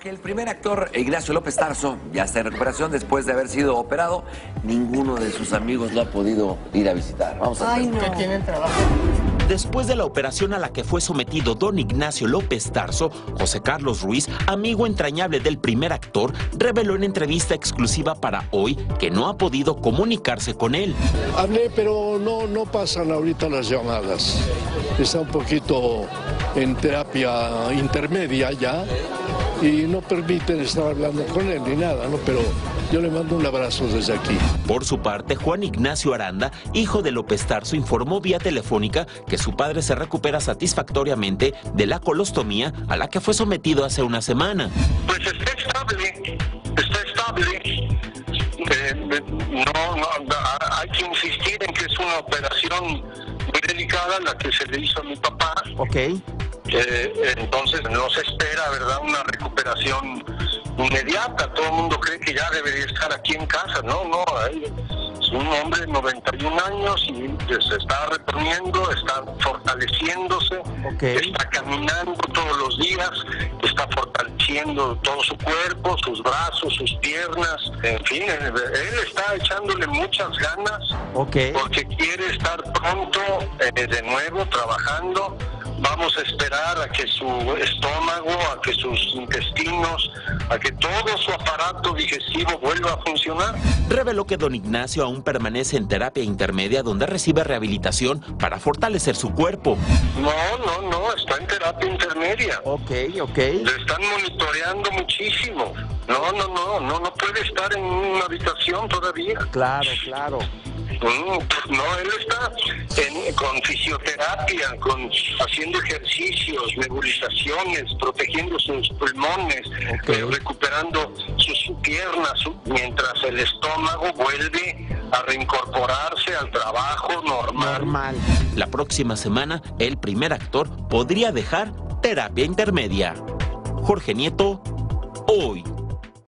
Aunque el primer actor, Ignacio López Tarso, ya está en recuperación después de haber sido operado, ninguno de sus amigos lo ha podido ir a visitar. Vamos a Ay, ver. no. que tienen trabajo. Después de la operación a la que fue sometido don Ignacio López Tarso, José Carlos Ruiz, amigo entrañable del primer actor, reveló en entrevista exclusiva para hoy que no ha podido comunicarse con él. Hablé, pero no, no pasan ahorita las llamadas. Está un poquito en terapia intermedia ya y no permiten estar hablando con él ni nada, ¿no? Pero yo le mando un abrazo desde aquí. Por su parte, Juan Ignacio Aranda, hijo de López Tarso, informó vía telefónica que su padre se recupera satisfactoriamente de la colostomía a la que fue sometido hace una semana. Pues está estable, está estable. Eh, no, no, hay que insistir en que es una operación muy delicada la que se le hizo a mi papá. Ok. Eh, entonces no se espera, ¿verdad?, una recuperación inmediata. Todo el mundo cree que ya debería estar aquí en casa. No, no, es un hombre de 91 años y se está reponiendo, está fortaleciéndose, está caminando todos los días, está fortaleciendo todo su cuerpo, sus brazos, sus piernas, en fin, él él está echándole muchas ganas porque quiere estar pronto eh, de nuevo trabajando. Vamos a esperar a que su estómago, a que sus intestinos, a que todo su aparato digestivo vuelva a funcionar. Reveló que don Ignacio aún permanece en terapia intermedia donde recibe rehabilitación para fortalecer su cuerpo. No, no, no, está en terapia intermedia. Ok, ok. Le están monitoreando muchísimo. No, no, no, no, no puede estar en una habitación todavía. Claro, claro. Mm, pues no, él está en- con fisioterapia, con haciendo ejercicios, nebulizaciones, protegiendo sus pulmones, eh, recuperando sus piernas, mientras el estómago vuelve a reincorporarse al trabajo normal. Normal. La próxima semana, el primer actor podría dejar terapia intermedia. Jorge Nieto, hoy.